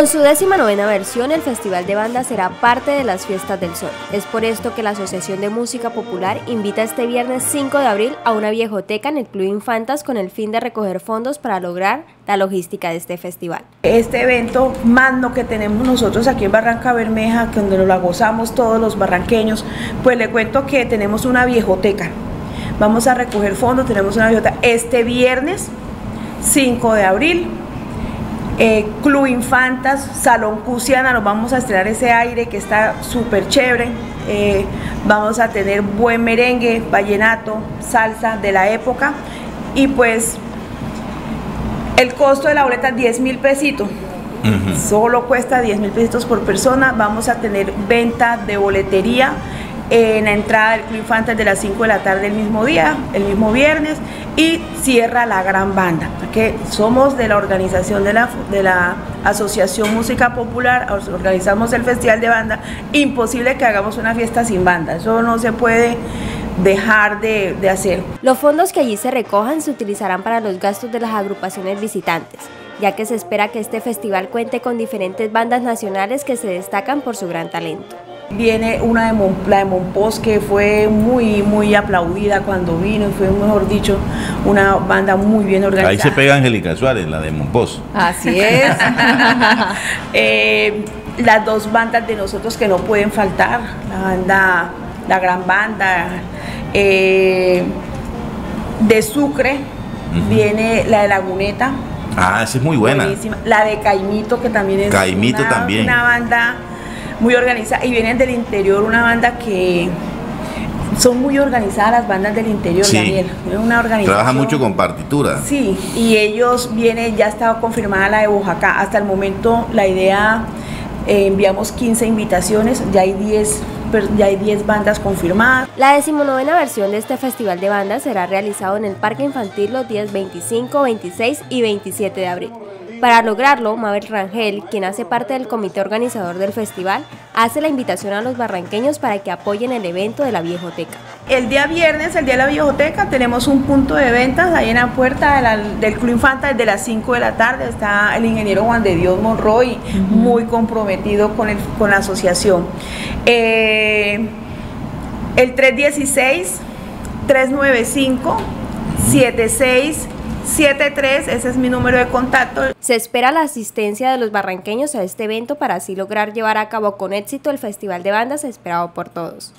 Con su décima novena versión, el Festival de Bandas será parte de las Fiestas del Sol. Es por esto que la Asociación de Música Popular invita este viernes 5 de abril a una viejoteca en el Club Infantas con el fin de recoger fondos para lograr la logística de este festival. Este evento magno que tenemos nosotros aquí en Barranca Bermeja, donde la gozamos todos los barranqueños, pues le cuento que tenemos una viejoteca. Vamos a recoger fondos, tenemos una viejoteca este viernes 5 de abril eh, Club Infantas, Salón Cusiana, nos vamos a estrenar ese aire que está súper chévere. Eh, vamos a tener buen merengue, vallenato, salsa de la época. Y pues el costo de la boleta 10 mil pesitos. Solo cuesta 10 mil pesitos por persona. Vamos a tener venta de boletería en la entrada del Club Infantes de las 5 de la tarde el mismo día, el mismo viernes, y cierra la gran banda, que somos de la organización de la, de la Asociación Música Popular, organizamos el Festival de Banda, imposible que hagamos una fiesta sin banda, eso no se puede dejar de, de hacer. Los fondos que allí se recojan se utilizarán para los gastos de las agrupaciones visitantes ya que se espera que este festival cuente con diferentes bandas nacionales que se destacan por su gran talento. Viene una de Mon, la de Monpós que fue muy, muy aplaudida cuando vino, fue mejor dicho, una banda muy bien organizada. Ahí se pega Angélica Suárez, la de Monpós. Así es. Eh, las dos bandas de nosotros que no pueden faltar, la banda, la gran banda eh, de Sucre, viene la de Laguneta. Ah, esa es muy buena. La de Caimito, que también es Caimito también. una banda muy organizada y vienen del interior una banda que son muy organizadas las bandas del interior, Daniel. Una organización. Trabaja mucho con partitura. Sí, y ellos vienen, ya estaba confirmada la de Oaxaca. Hasta el momento la idea, eh, enviamos 15 invitaciones, ya hay 10 ya hay 10 bandas confirmadas. La decimonovena versión de este festival de bandas será realizado en el Parque Infantil los días 25, 26 y 27 de abril. Para lograrlo, Mabel Rangel, quien hace parte del comité organizador del festival, hace la invitación a los barranqueños para que apoyen el evento de la Viejoteca. El día viernes, el día de la Viejoteca, tenemos un punto de ventas ahí en la puerta del Club Infanta desde las 5 de la tarde. Está el ingeniero Juan de Dios Monroy, muy comprometido con, el, con la asociación. Eh, el 316 395 76 73, ese es mi número de contacto. Se espera la asistencia de los barranqueños a este evento para así lograr llevar a cabo con éxito el Festival de Bandas esperado por todos.